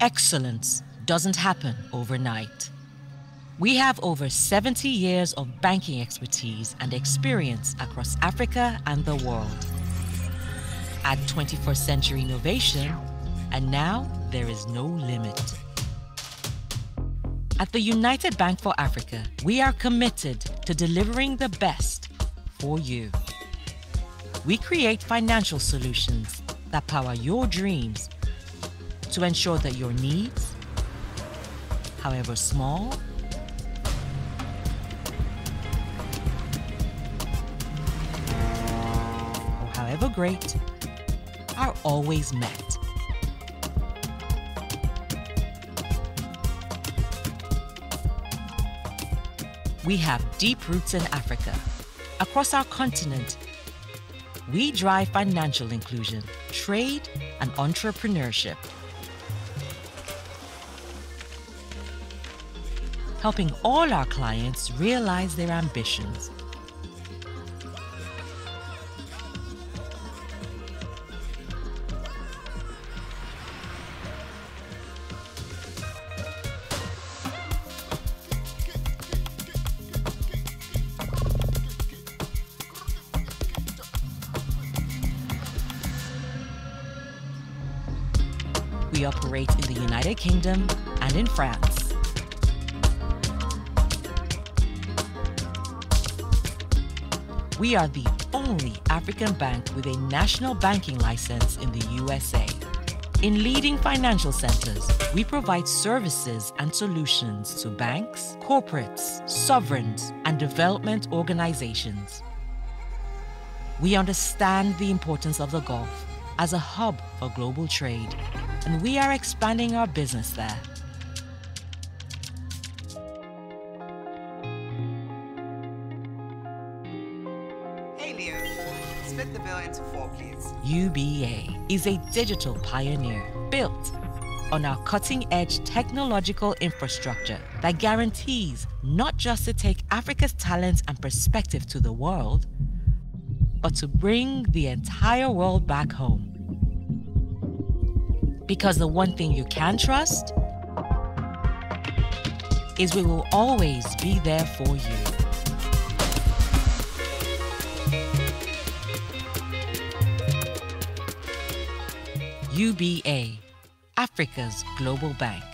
Excellence doesn't happen overnight. We have over 70 years of banking expertise and experience across Africa and the world. Add 21st century innovation, and now there is no limit. At the United Bank for Africa, we are committed to delivering the best for you. We create financial solutions that power your dreams to ensure that your needs, however small, or however great, are always met. We have deep roots in Africa. Across our continent, we drive financial inclusion, trade, and entrepreneurship. Helping all our clients realize their ambitions. We operate in the United Kingdom and in France. We are the only African bank with a national banking license in the USA. In leading financial centers, we provide services and solutions to banks, corporates, sovereigns, and development organizations. We understand the importance of the Gulf as a hub for global trade, and we are expanding our business there. Hey Leo, split the bill into four, please. UBA is a digital pioneer built on our cutting edge technological infrastructure that guarantees not just to take Africa's talents and perspective to the world, but to bring the entire world back home. Because the one thing you can trust is we will always be there for you. UBA, Africa's global bank.